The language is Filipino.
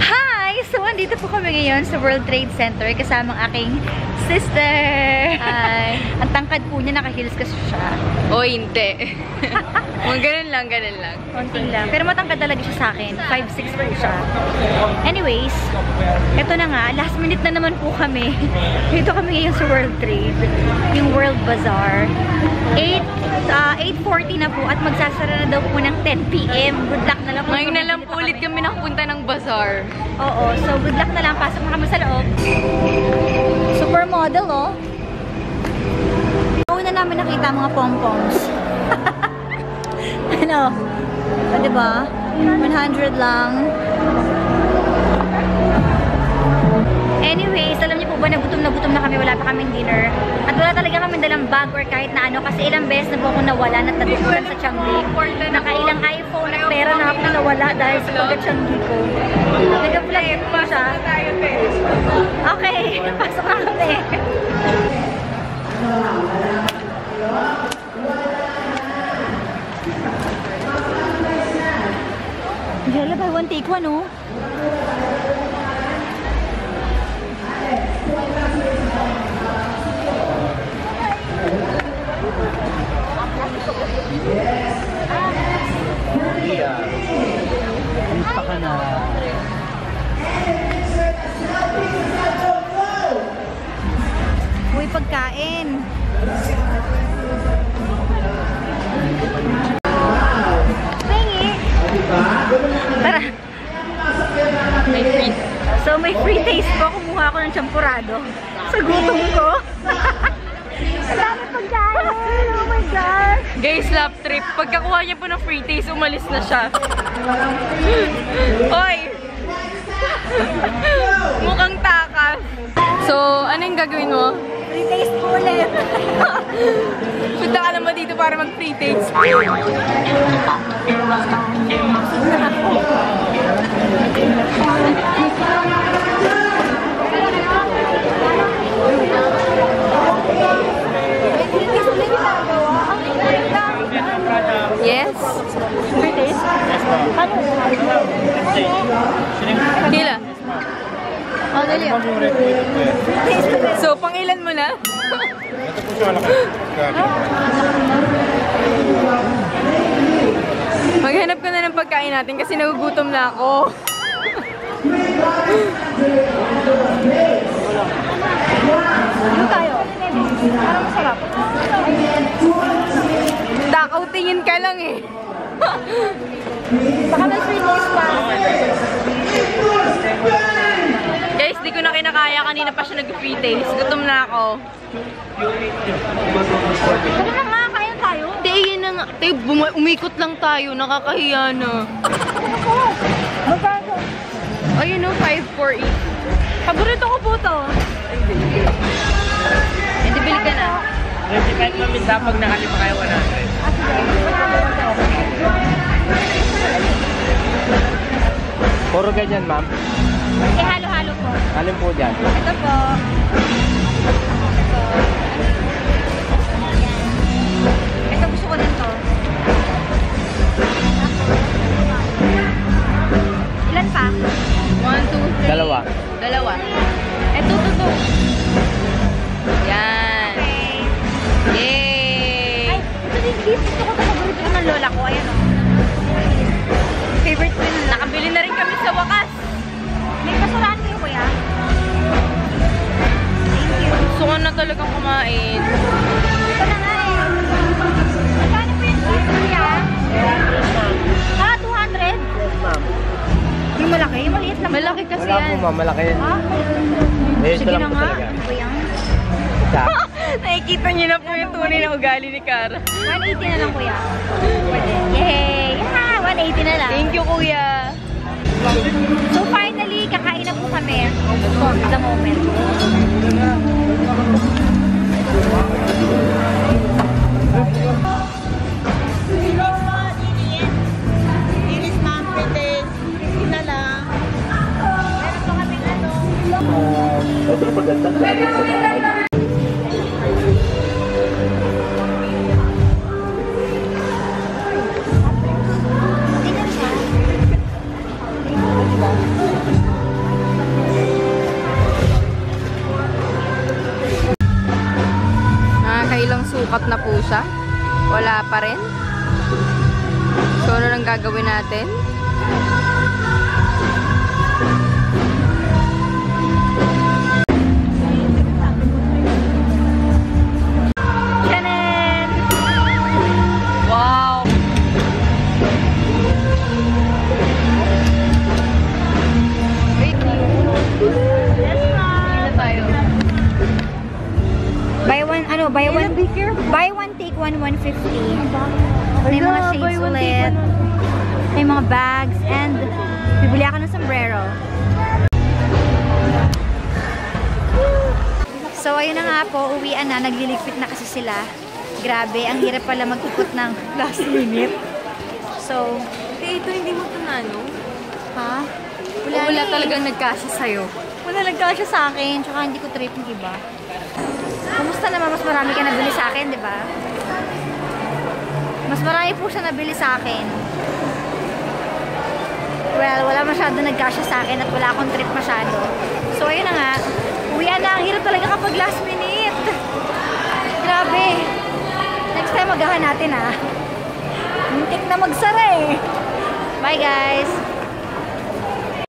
Hi! So, andito po kami ngayon sa World Trade Center kasama ang aking sister. Hi. ang tangkad po niya, naka-heels kasi siya. O, hindi. Mga ganun lang, ganun lang. Konti lang. Pero matangkad talaga siya sa akin. 5'6 po siya. Anyways, eto na nga. Last minute na naman po kami. Dito kami ngayon sa World Trade. Yung World Bazaar. 8, ah, 8.40 na po at magsasara na daw po ng 10pm. Good luck na lang. kung Ngayon na lang po ulit kami nakapunta ng bazaar. Oo, so good luck na lang. Pasok na kami sa loob. Supermodel, oh. Una namin nakita mga pom-poms. ano? O, diba? 100 lang. Anyways, alam niyo po ba na gutom na gutom na kami, wala pa kaming dinner. Talaga kami dalang bag or kahit na ano kasi ilang beses na po ako nawala at nadukutan sa Changi. Nakailang iPhone at pera na ako nawala dahil sa pagka-Changi ko. Nag-vlog po siya. Okay, pasok na kami. Yala, buy one take one, oh. Ng champurado. Sa gutom ko. Dami pagkain. Oh my God. Guys, lap trip. Pagkakuha niya po ng free taste, umalis na siya. Hoy! Mukhang takas. So, ano yung gagawin mo? Free taste po ulit. Punta ka naman dito para mag-free taste. Free taste ulit ginagawa. Ang ulit lang. Yes? Taste? Ano? Kila? Oh, dali. So, pangilan mo na? Maghanap ka na ng pagkain natin kasi nagugutom na ako. Ano tayo? Takaw tingin ka lang eh. Baka may free taste pa. Guys, di ko na kinakaya. Kanina pa siya nag-free taste. Gutom na ako. Ano na nga, kaya tayo? Te, yun na nga. Buma- umikot lang tayo. Nakakahiya na. Ako. Magkano? Ayun o, 548. Paborito ko po to. Eh, di bili ka na. Kasi kahit maminda pag nakalima kayo 100. Puro ganyan, ma'am. Eh, halo-halo po. Alin po dyan? Ito po. Ito kumain. Ito na nga eh. Magkano po yung cheese, kuya? Ah, 200? Yung malaki? Yung maliit lang. Malaki kasi Wala po, yan. ma'am. Malaki yan. Ah? Ito Sige lang na po nga. talaga. Ano ba yan? Isa. Nakikita niyo na po yung tunay na ugali ni Cara. 180 na lang, kuya. Yay! Ah, 180 na lang. Thank you, kuya. So finally, kakain na po kami. For the moment. Iris ma'am, pwede. Ina out na po siya. Wala pa rin. So, ano nang gagawin natin? Buy one, take one, 150. May mga shades ulit. May mga bags, and bibili ako ng sombrero. So, ayun na nga po, uwian na, nagliligpit na kasi sila. Grabe, ang hirap pala mag-ikot ng last minute. So, Eh, ito hindi mo ito na, no? ha? Wala, wala eh. talagang nagkasya sa'yo. Wala nagkasya sa akin, tsaka hindi ko trip yung iba. Kumusta naman? Marami ka nabili sa akin, di ba? Mas marami po siya nabili sa akin. Well, wala masyado nagkasya sa akin at wala akong trip masyado. So, ayun na nga. Uwian na. Ang hirap talaga kapag last minute. Grabe. Next time, magahan natin ah. Muntik na magsara eh. Bye guys!